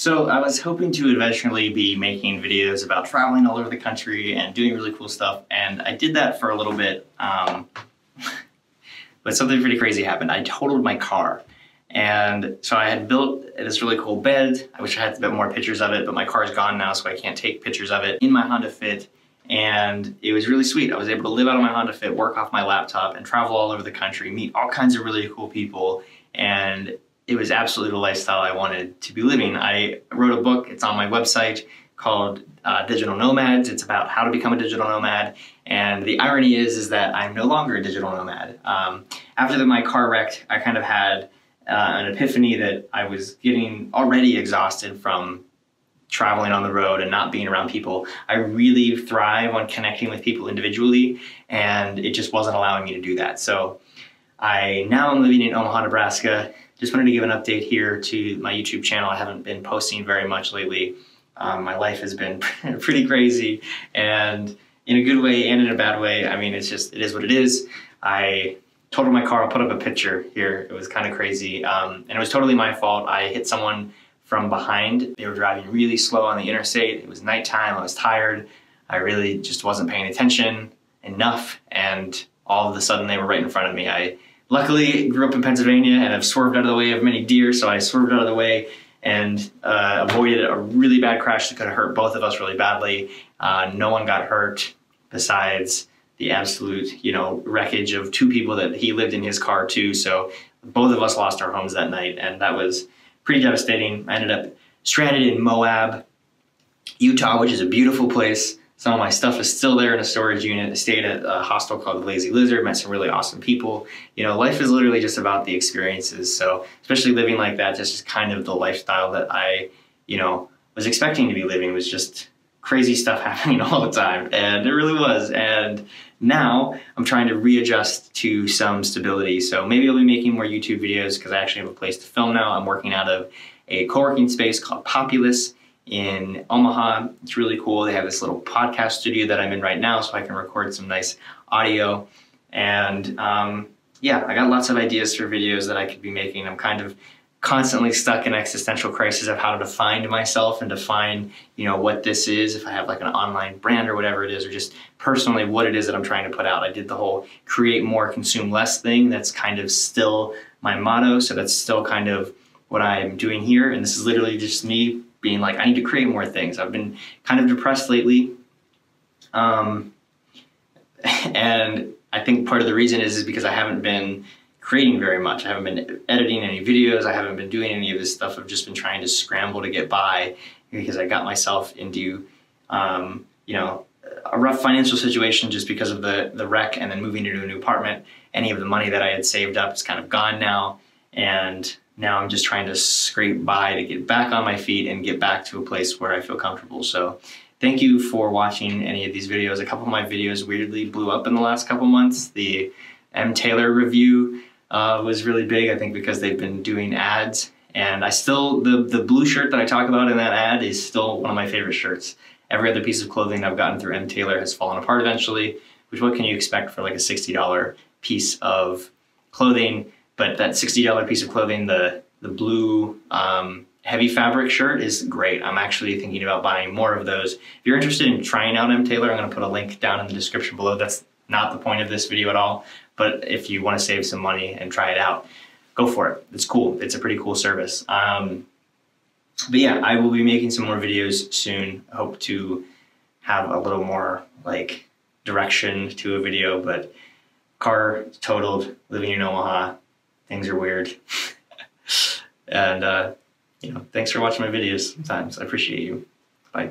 So I was hoping to eventually be making videos about traveling all over the country and doing really cool stuff, and I did that for a little bit. Um, but something pretty crazy happened. I totaled my car. And so I had built this really cool bed. I wish I had a bit more pictures of it, but my car is gone now, so I can't take pictures of it in my Honda Fit. And it was really sweet. I was able to live out of my Honda Fit, work off my laptop, and travel all over the country, meet all kinds of really cool people. And it was absolutely the lifestyle I wanted to be living. I wrote a book, it's on my website called uh, Digital Nomads. It's about how to become a digital nomad. And the irony is, is that I'm no longer a digital nomad. Um, after the, my car wrecked, I kind of had uh, an epiphany that I was getting already exhausted from traveling on the road and not being around people. I really thrive on connecting with people individually, and it just wasn't allowing me to do that. So I now am living in Omaha, Nebraska. Just wanted to give an update here to my YouTube channel. I haven't been posting very much lately. Um, my life has been pretty crazy and in a good way and in a bad way. I mean, it's just, it is what it is. I totaled my car. I'll put up a picture here. It was kind of crazy. Um, and it was totally my fault. I hit someone from behind. They were driving really slow on the interstate. It was nighttime. I was tired. I really just wasn't paying attention enough. And all of a sudden they were right in front of me. I luckily grew up in Pennsylvania and I've swerved out of the way of many deer. So I swerved out of the way and uh, avoided a really bad crash that could have hurt both of us really badly. Uh, no one got hurt besides the absolute, you know, wreckage of two people that he lived in his car too. So both of us lost our homes that night, and that was pretty devastating. I ended up stranded in Moab, Utah, which is a beautiful place. Some of my stuff is still there in a storage unit. I stayed at a hostel called the Lazy Lizard, met some really awesome people. You know, life is literally just about the experiences. So, especially living like that, just is kind of the lifestyle that I, you know, was expecting to be living was just crazy stuff happening all the time. And it really was. And now I'm trying to readjust to some stability. So maybe I'll be making more YouTube videos because I actually have a place to film now. I'm working out of a co-working space called Populus in Omaha. It's really cool. They have this little podcast studio that I'm in right now so I can record some nice audio. And um, yeah, I got lots of ideas for videos that I could be making. I'm kind of constantly stuck in existential crisis of how to define myself and define, you know, what this is, if I have like an online brand or whatever it is, or just personally what it is that I'm trying to put out. I did the whole create more, consume less thing. That's kind of still my motto. So that's still kind of what I'm doing here. And this is literally just me being like, I need to create more things. I've been kind of depressed lately. Um, and I think part of the reason is, is because I haven't been creating very much. I haven't been editing any videos. I haven't been doing any of this stuff. I've just been trying to scramble to get by because I got myself into, um, you know, a rough financial situation just because of the, the wreck and then moving into a new apartment. Any of the money that I had saved up is kind of gone now. And now I'm just trying to scrape by to get back on my feet and get back to a place where I feel comfortable. So thank you for watching any of these videos. A couple of my videos weirdly blew up in the last couple months. The MTailor review uh, was really big, I think because they've been doing ads. And I still, the, the blue shirt that I talk about in that ad is still one of my favorite shirts. Every other piece of clothing I've gotten through MTailor has fallen apart eventually, which what can you expect for like a $60 piece of clothing? But that $60 piece of clothing, the, the blue um, heavy fabric shirt is great. I'm actually thinking about buying more of those. If you're interested in trying out MTailor, I'm gonna put a link down in the description below. That's not the point of this video at all. But if you wanna save some money and try it out, go for it. It's cool. It's a pretty cool service. Um, but yeah, I will be making some more videos soon. Hope to have a little more like direction to a video, but car totaled, living in Omaha, things are weird. and, uh, you know, thanks for watching my videos sometimes. I appreciate you. Bye.